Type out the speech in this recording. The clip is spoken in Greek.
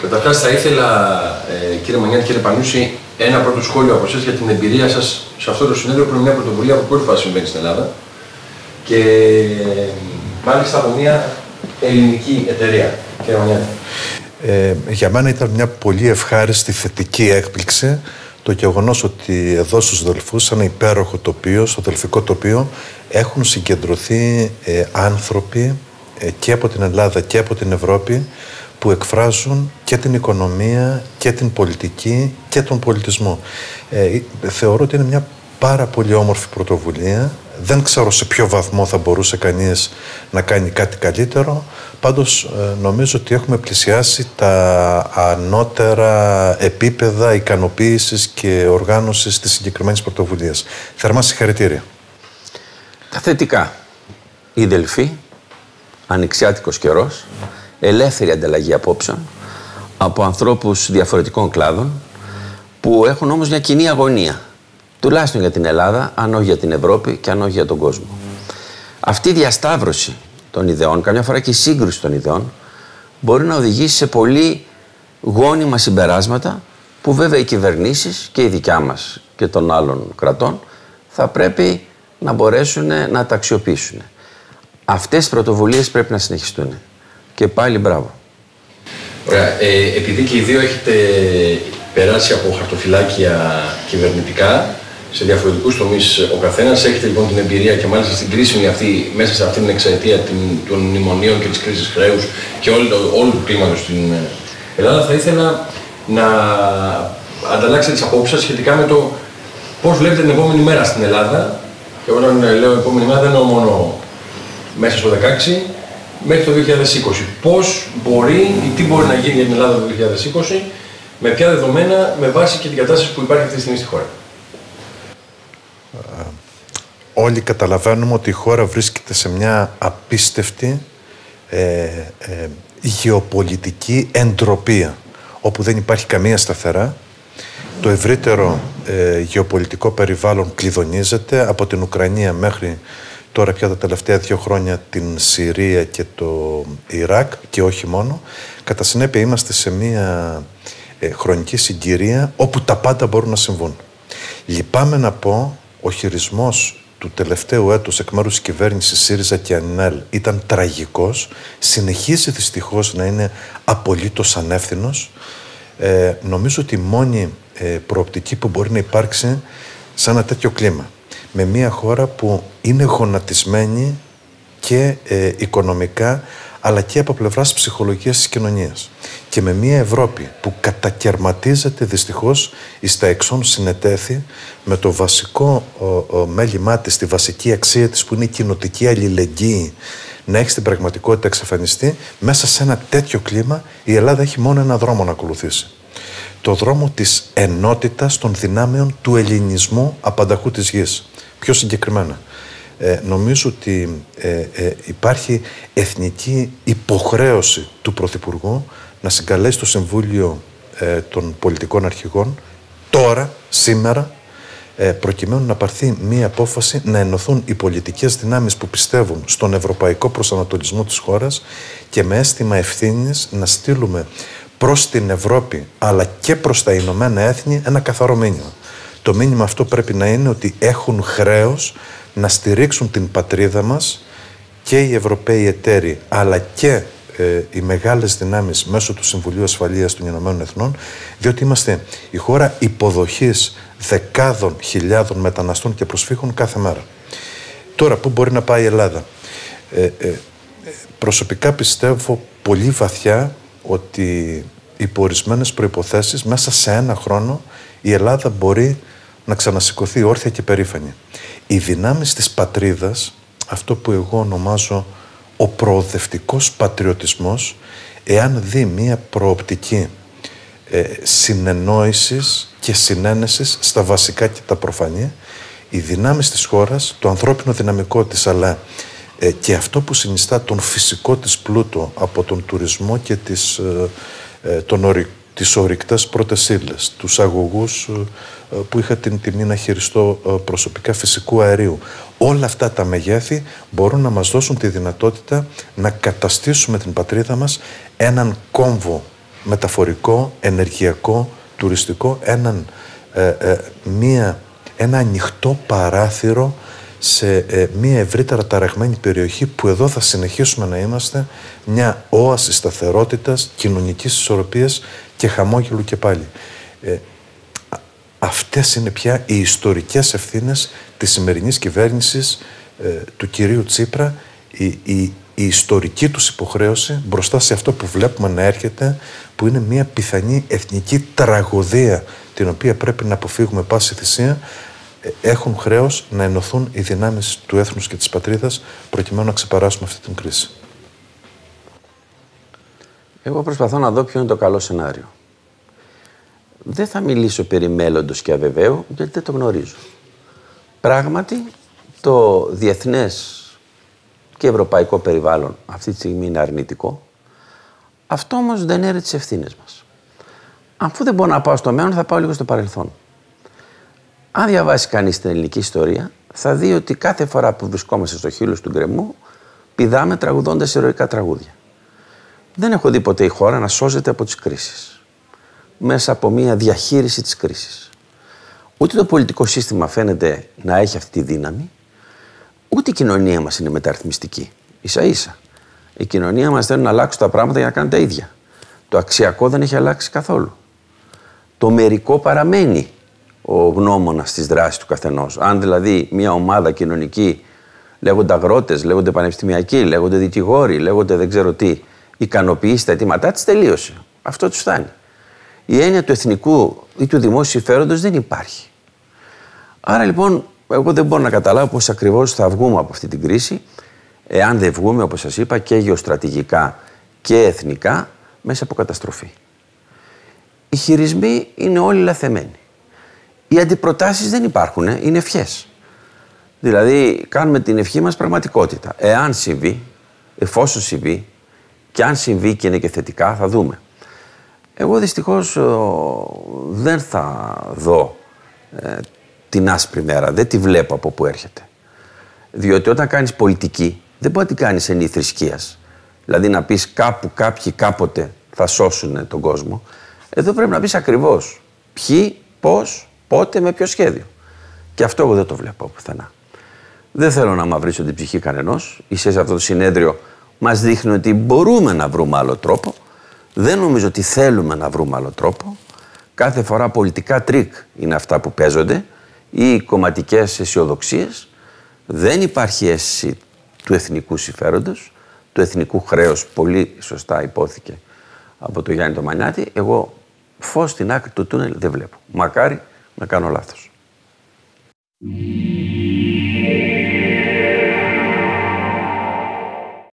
Καταρχάς, θα ήθελα, ε, κύριε Μανιάτη, κύριε Πανούση, ένα πρώτο σχόλιο από εσάς για την εμπειρία σας σε αυτό το συνέδριο που είναι μια πρωτοβουλία που πρώτη φορά συμβαίνει στην Ελλάδα και ε, μάλιστα από μια ελληνική εταιρεία. Κύριε Μανιάτη. Ε, για μένα ήταν μια πολύ ευχάριστη θετική έκπληξη το γεγονός ότι εδώ στους Δελφούς, σε ένα υπέροχο τοπίο, στο Δελφικό τοπίο, έχουν συγκεντρωθεί ε, άνθρωποι ε, και από την Ελλάδα και από την Ευρώπη που εκφράζουν και την οικονομία και την πολιτική και τον πολιτισμό. Ε, θεωρώ ότι είναι μια πάρα πολύ όμορφη πρωτοβουλία. Δεν ξέρω σε ποιο βαθμό θα μπορούσε κανείς να κάνει κάτι καλύτερο. Πάντως ε, νομίζω ότι έχουμε πλησιάσει τα ανώτερα επίπεδα ικανοποίησης και οργάνωσης της συγκεκριμένης πρωτοβουλίας. Θερμά συγχαρητήρια. Τα θετικά. Η Δελφή, ανοιξιάτικος καιρός, ελεύθερη ανταλλαγή απόψεων από ανθρώπους διαφορετικών κλάδων που έχουν όμως μια κοινή αγωνία. Τουλάχιστον για την Ελλάδα, αν όχι για την Ευρώπη και αν όχι για τον κόσμο. Αυτή η διασταύρωση των ιδεών, καμιά φορά και η σύγκρουση των ιδεών, μπορεί να οδηγήσει σε πολύ γόνιμα συμπεράσματα που βέβαια οι κυβερνήσεις και η δικιά μας και των άλλων κρατών θα πρέπει να μπορέσουν να τα αξιοποιήσουν. Αυτές οι πρωτοβουλίες πρέπει να συνεχιστούν. Και πάλι μπράβο. Ωραία. Ε, επειδή και οι δύο έχετε περάσει από χαρτοφυλάκια κυβερνητικά, σε διαφορετικούς τομείς ο καθένας. Έχετε λοιπόν την εμπειρία και μάλιστα στην κρίσιμη αυτή, μέσα σε αυτήν την εξαετία των μνημονίων και της κρίσης χρέους και όλου, όλου του κλίματος στην Ελλάδα. Θα ήθελα να ανταλλάξετε τις απόψεις σας σχετικά με το πώς βλέπετε την επόμενη μέρα στην Ελλάδα. Και όταν λέω επόμενη μέρα δεν εννοώ μόνο μέσα στο 2016, μέχρι το 2020. Πώς μπορεί ή τι μπορεί να γίνει για την Ελλάδα το 2020, με ποια δεδομένα, με βάση και την κατάσταση που υπάρχει αυτή τη στιγμή στη χώρα. Όλοι καταλαβαίνουμε ότι η χώρα βρίσκεται σε μια απίστευτη ε, ε, γεωπολιτική εντροπία, όπου δεν υπάρχει καμία σταθερά. Το ευρύτερο ε, γεωπολιτικό περιβάλλον κλειδονίζεται από την Ουκρανία μέχρι τώρα πια τα τελευταία δύο χρόνια την Συρία και το Ιράκ και όχι μόνο. Κατά συνέπεια είμαστε σε μια ε, χρονική συγκυρία όπου τα πάντα μπορούν να συμβούν. Λυπάμαι να πω, ο χειρισμός του τελευταίου έτους εκ μέρους της κυβέρνησης ΣΥΡΙΖΑ και ΑΝΕΛ ήταν τραγικός, συνεχίζει δυστυχώς να είναι απολύτως ανεύθυνος. Ε, νομίζω ότι η μόνη ε, προοπτική που μπορεί να υπάρξει σε ένα τέτοιο κλίμα με μια χώρα που είναι γονατισμένη και ε, οικονομικά αλλά και από πλευράς ψυχολογίας της κοινωνίας. Και με μια Ευρώπη που κατακαιρματίζεται δυστυχώς εις τα εξών συνετέθη με το βασικό ο, ο, μέλημά της, τη βασική αξία της που είναι η κοινοτική αλληλεγγύη να έχει την πραγματικότητα εξαφανιστεί, μέσα σε ένα τέτοιο κλίμα η Ελλάδα έχει μόνο ένα δρόμο να ακολουθήσει. Το δρόμο της ενότητας των δυνάμεων του ελληνισμού απανταχού της γης. Πιο συγκεκριμένα, ε, νομίζω ότι ε, ε, υπάρχει εθνική υποχρέωση του Πρωθυπουργού να συγκαλέσει το Συμβούλιο ε, των Πολιτικών Αρχηγών τώρα, σήμερα, προκειμένου να πάρθει μία απόφαση να ενωθούν οι πολιτικές δυνάμεις που πιστεύουν στον ευρωπαϊκό προσανατολισμό της χώρας και με αίσθημα ευθύνης να στείλουμε προς την Ευρώπη αλλά και προς τα Ηνωμένα Έθνη ένα καθαρό μήνυμα. Το μήνυμα αυτό πρέπει να είναι ότι έχουν χρέος να στηρίξουν την πατρίδα μας και οι Ευρωπαίοι εταίροι αλλά και ε, οι μεγάλες δυνάμεις μέσω του Συμβουλίου Ασφαλείας των Ηνωμένων Εθνών διότι είμαστε η χώρα υποδοχής δεκάδων χιλιάδων μεταναστών και προσφύγων κάθε μέρα. Τώρα, πού μπορεί να πάει η Ελλάδα; Ε, ε, προσωπικά πιστεύω πολύ βαθιά ότι υπό ορισμένες προϋποθέσεις μέσα σε ένα χρόνο η Ελλάδα μπορεί να ξανασηκωθεί όρθια και περήφανη. Οι δυνάμεις της πατρίδας, αυτό που εγώ ονομάζω ο προοδευτικός πατριωτισμός, εάν δει μία προοπτική ε, συνεννόησης και συνένεσης στα βασικά και τα προφανή, οι δυνάμεις της χώρας, το ανθρώπινο δυναμικό της, αλλά ε, και αυτό που συνιστά τον φυσικό της πλούτο από τον τουρισμό και τις, ε, ε τον τις ορυκτές πρώτες ύλες, τους αγωγούς ε, που είχα την τιμή να χειριστώ ε, προσωπικά φυσικού αερίου. Όλα αυτά τα μεγέθη μπορούν να μας δώσουν τη δυνατότητα να καταστήσουμε την πατρίδα μας έναν κόμβο μεταφορικό, ενεργειακό, τουριστικό, έναν, ε, μία, ένα ανοιχτό παράθυρο σε μία ευρύτερα ταραγμένη περιοχή που εδώ θα συνεχίσουμε να είμαστε μια όαση σταθερότητας, κοινωνικής ισορροπίας και χαμόγελου και πάλι. Αυτές είναι πια οι ιστορικές ευθύνες της σημερινής κυβέρνησης ε, του κυρίου Τσίπρα, η, η, η ιστορική τους υποχρέωση μπροστά σε αυτό που βλέπουμε να έρχεται, που είναι μια πιθανή εθνική τραγωδία την οποία πρέπει να αποφύγουμε πάση θυσία, ε, έχουν χρέος να ενωθούν οι δυνάμεις του έθνους και της πατρίδας προκειμένου να ξεπεράσουμε αυτή την κρίση. Εγώ προσπαθώ να δω ποιο είναι το καλό σενάριο δεν θα μιλήσω περί μέλλοντος και αβεβαίου, γιατί δεν το γνωρίζω. Πράγματι, το διεθνές και ευρωπαϊκό περιβάλλον αυτή τη στιγμή είναι αρνητικό. Αυτό όμως δεν είναι τις ευθύνες μας. Αφού δεν μπορώ να πάω στο μέλλον, θα πάω λίγο στο παρελθόν. Αν διαβάσει κανείς την ελληνική ιστορία, θα δει ότι κάθε φορά που βρισκόμαστε στο χείλος του γκρεμού, πηδάμε τραγουδώντας ηρωικά τραγούδια. Δεν έχω δει ποτέ η χώρα να σώζεται από τις κρίσεις μέσα από μια διαχείριση της κρίσης. Ούτε το πολιτικό σύστημα φαίνεται να έχει αυτή τη δύναμη, ούτε η κοινωνία μας είναι μεταρρυθμιστική. Ίσα ίσα. Η κοινωνία μας θέλει να αλλάξει τα πράγματα για να κάνει τα ίδια. Το αξιακό δεν έχει αλλάξει καθόλου. Το μερικό παραμένει ο γνώμονα της δράσης του καθενός. Αν δηλαδή μια ομάδα κοινωνική, λέγονται αγρότες, λέγονται πανεπιστημιακοί, λέγονται δικηγόροι, λέγονται δεν ξέρω τι, ικανοποιήσει τα αιτήματά της, τελείωσε. Αυτό τους φτάνει η έννοια του εθνικού ή του δημόσιου συμφέροντος δεν υπάρχει. Άρα λοιπόν, εγώ δεν μπορώ να καταλάβω πώς ακριβώς θα βγούμε από αυτή την κρίση, εάν δεν βγούμε, όπως σας είπα, και γεωστρατηγικά και εθνικά, μέσα από καταστροφή. Οι χειρισμοί είναι όλοι λαθεμένοι. Οι αντιπροτάσεις δεν υπάρχουν, ε, είναι ευχές. Δηλαδή, κάνουμε την ευχή μας πραγματικότητα. Εάν συμβεί, εφόσον συμβεί, και αν συμβεί και είναι και θετικά, θα δούμε. Εγώ δυστυχώς δεν θα δω ε, την άσπρη μέρα, δεν τη βλέπω από πού έρχεται. Διότι όταν κάνεις πολιτική, δεν μπορεί να την κάνεις εν θρησκείας. Δηλαδή να πεις κάπου κάποιοι κάποτε θα σώσουν τον κόσμο. Εδώ πρέπει να πεις ακριβώς ποιοι, πώς, πότε, με ποιο σχέδιο. Και αυτό εγώ δεν το βλέπω πουθενά. Δεν θέλω να μαυρίσω την ψυχή κανενός. Η σε αυτό το συνέδριο μας δείχνει ότι μπορούμε να βρούμε άλλο τρόπο. Δεν νομίζω ότι θέλουμε να βρούμε άλλο τρόπο. Κάθε φορά πολιτικά τρικ είναι αυτά που παίζονται ή κομματικές αισιοδοξίες. Δεν υπάρχει αίσθηση του εθνικού συμφέροντος, του εθνικού χρέους, πολύ σωστά ειπώθηκε από τον Γιάννη το Μανιάτη. Εγώ φως στην άκρη του τούνελ δεν βλέπω. Μακάρι να κάνω λάθος.